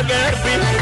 again.